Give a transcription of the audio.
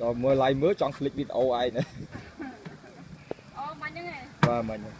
ដល់មើល live មើលចង់ click វីដេអូឯងណាអូមិញហ្នឹងឯងបាទមិញហ្នឹង